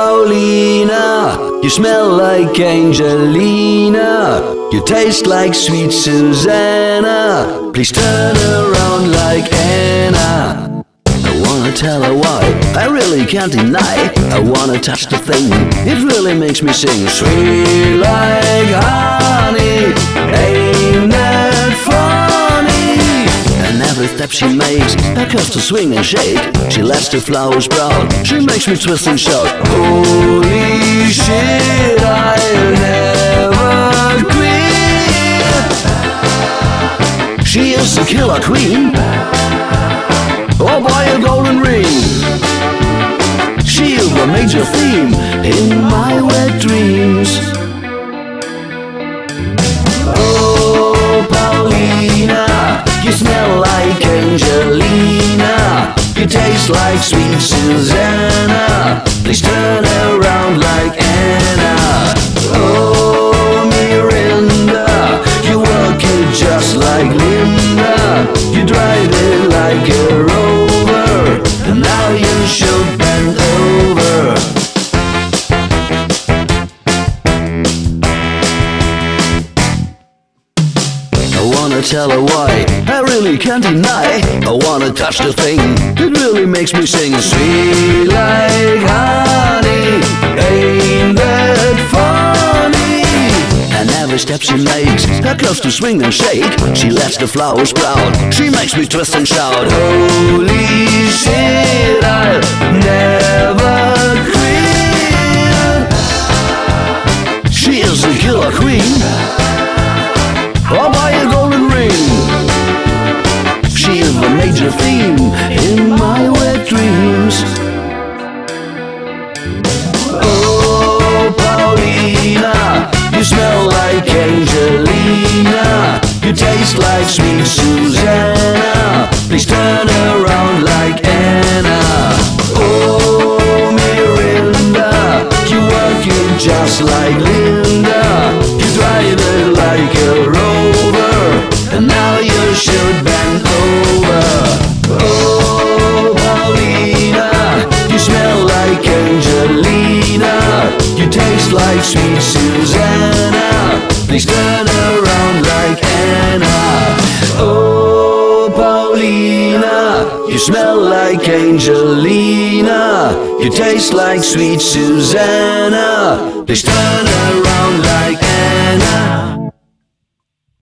Paulina, you smell like Angelina. You taste like sweet Susanna. Please turn around like Anna. I wanna tell her why, I really can't deny. I wanna touch the thing, it really makes me sing. Sweet like honey, step she makes, her curves to swing and shake. She lets the flowers sprout, she makes me twist and shout. Holy shit, I'll never quit. She is the killer queen. Oh boy, a golden ring. She is the major theme like sweet Susanna. Tell her why, I really can't deny. I wanna touch the thing, it really makes me sing. Sweet like honey, ain't that funny? And every step she makes, her curves to swing and shake. She lets the flowers sprout, she makes me twist and shout. Holy shit, I'll never quit. She is the killer queen. Major theme in my wet dreams. Oh, Paulina, you smell like Angelina. You taste like sweet Susanna. Like sweet Susanna. Please turn around like Anna. Oh, Paulina, you smell like Angelina. You taste like sweet Susanna. Please turn around.